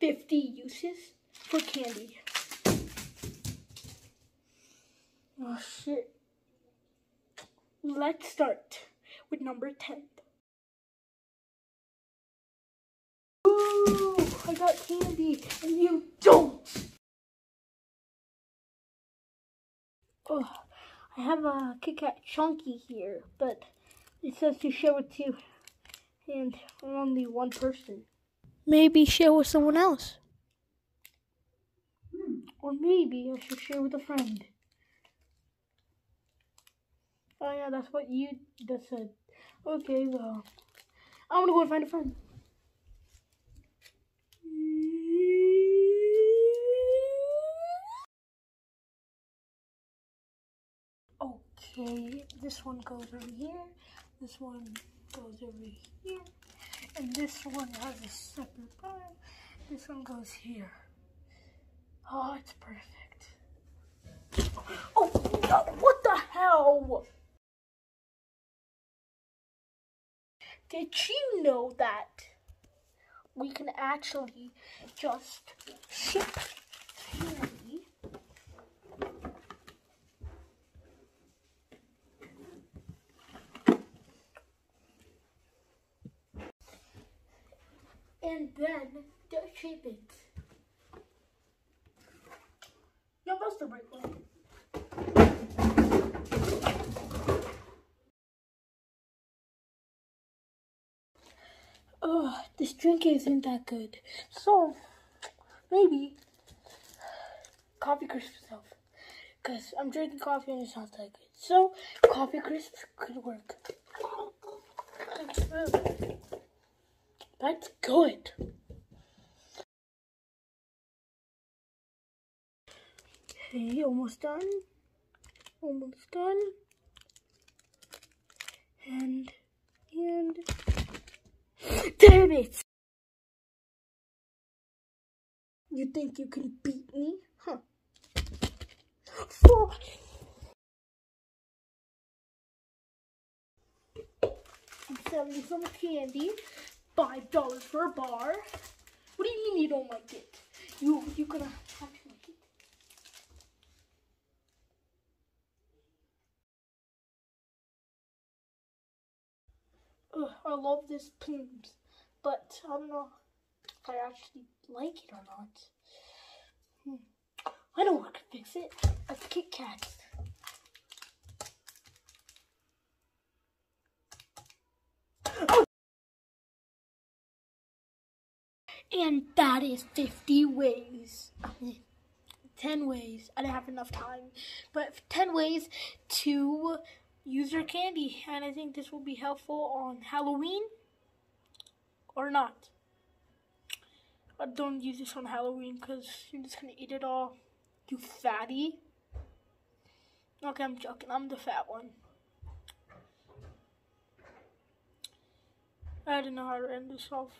50 uses for candy. Oh shit. Let's start with number 10. Ooh, I got candy and you don't. Oh, I have a Kit Kat Chunky here, but it says to share with two and only one person. Maybe share with someone else. Hmm. Or maybe I should share with a friend. Oh yeah, that's what you just said. Okay, well, I'm gonna go and find a friend. Okay, this one goes over here, this one goes over here, and this one has a separate bar. This one goes here. Oh, it's perfect. Oh, no, what the hell? Did you know that we can actually just ship candy and then just ship it? Yo, Buster break one. Oh, this drink isn't that good. So, maybe coffee crisp itself. Because I'm drinking coffee and it's not that good. So, coffee crisps could work. That's good. Okay, almost done. Almost done. And, and, damn it! You think you can beat me? Huh. Fuck. I'm selling some candy. Five dollars for a bar. What do you mean you don't like it? You you gonna have to like it. Ugh, I love this Plumes, but I don't know if I actually like it or not. Hmm. I know what could fix it. A Kit Kat. Oh! And that is 50 ways. I mean, 10 ways. I didn't have enough time. But 10 ways to use your candy. And I think this will be helpful on Halloween or not. But don't use this on Halloween because you're just going to eat it all. You fatty. Okay, I'm joking. I'm the fat one. I don't know how to end this off.